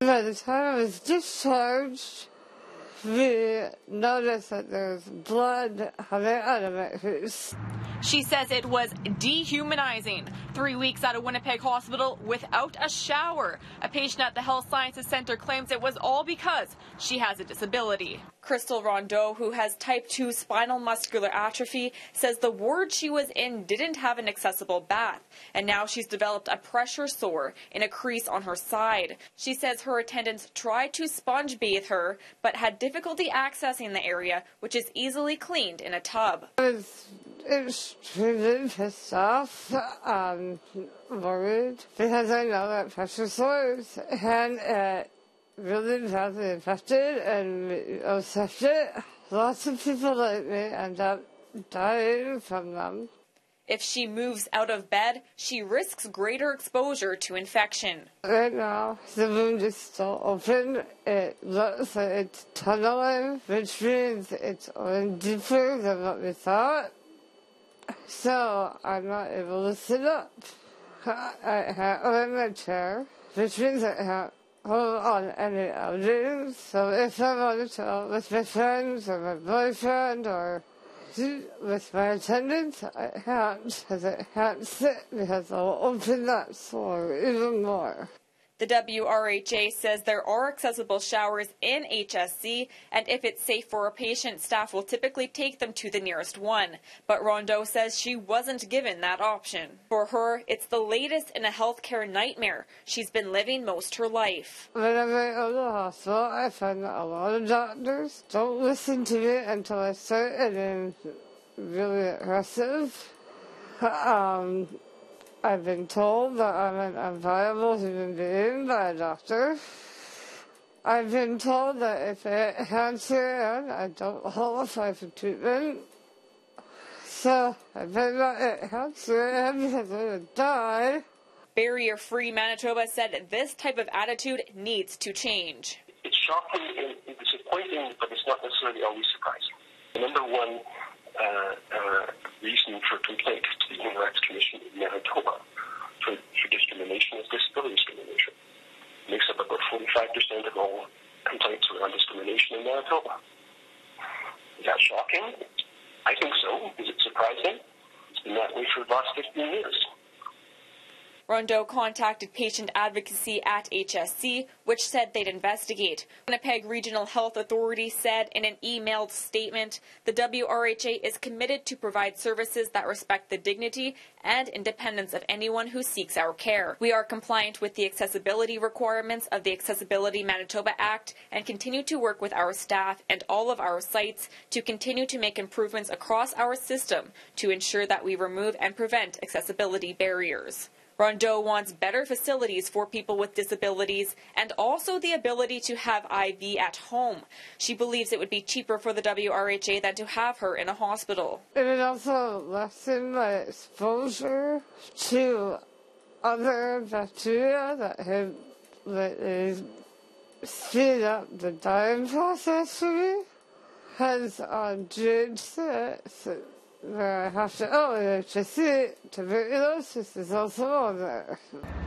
By the time I was discharged, we noticed that there's blood coming out of my face. She says it was dehumanizing. Three weeks at a Winnipeg hospital without a shower. A patient at the Health Sciences Center claims it was all because she has a disability. Crystal Rondeau, who has type 2 spinal muscular atrophy, says the ward she was in didn't have an accessible bath, and now she's developed a pressure sore in a crease on her side. She says her attendants tried to sponge bathe her, but had difficulty accessing the area, which is easily cleaned in a tub. I was extremely pissed off, um, worried, because I know that pressure sores and it really badly affected and affected. Lots of people like me end up dying from them. If she moves out of bed, she risks greater exposure to infection. Right now, the wound is still open. It looks like it's tunneling, which means it's going deeper than what we thought. So I'm not able to sit up. I lay in my chair, which means I can't hold on any outings. So if I want to with my friends or my boyfriend or with my attendance, I can't because I can't sit because I'll open that sore even more. The WRHA says there are accessible showers in HSC, and if it's safe for a patient, staff will typically take them to the nearest one. But Rondeau says she wasn't given that option. For her, it's the latest in a healthcare nightmare she's been living most her life. Whenever I go to the hospital, I find that a lot of doctors don't listen to me until I start and then really aggressive. Um, I've been told that I'm an unviable human being by a doctor. I've been told that if I get cancer and I don't qualify for treatment, so I better not get cancer and because I'm going to die. Barrier Free Manitoba said this type of attitude needs to change. It's shocking and disappointing, but it's not necessarily always surprising. Number one uh, uh, reason for complaint to the Human Rights Commission in Manitoba for, for discrimination is disability discrimination. It makes up about 45% of all complaints around discrimination in Manitoba. Is that shocking? I think so. Is it surprising? It's been that way for the last 15 years. Rondeau contacted patient advocacy at HSC, which said they'd investigate. Winnipeg Regional Health Authority said in an emailed statement the WRHA is committed to provide services that respect the dignity and independence of anyone who seeks our care. We are compliant with the accessibility requirements of the Accessibility Manitoba Act and continue to work with our staff and all of our sites to continue to make improvements across our system to ensure that we remove and prevent accessibility barriers. Rondeau wants better facilities for people with disabilities and also the ability to have IV at home. She believes it would be cheaper for the WRHA than to have her in a hospital. It would also lessen my exposure to other bacteria that have that speed up the dying process for me. Because on June 6th,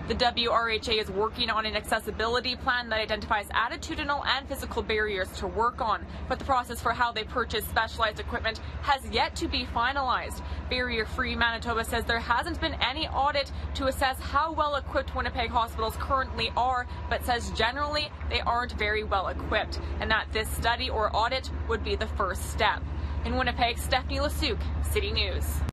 The WRHA is working on an accessibility plan that identifies attitudinal and physical barriers to work on, but the process for how they purchase specialized equipment has yet to be finalized. Barrier Free Manitoba says there hasn't been any audit to assess how well equipped Winnipeg hospitals currently are, but says generally they aren't very well equipped, and that this study or audit would be the first step. In Winnipeg, Stephanie Lasuk, City News.